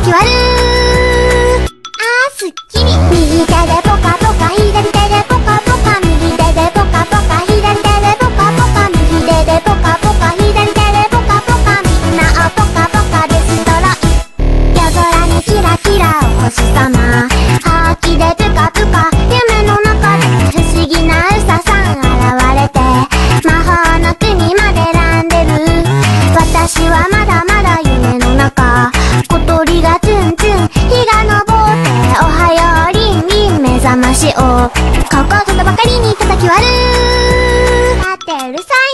に叩き割るばかりに叩き割るだってうるさい。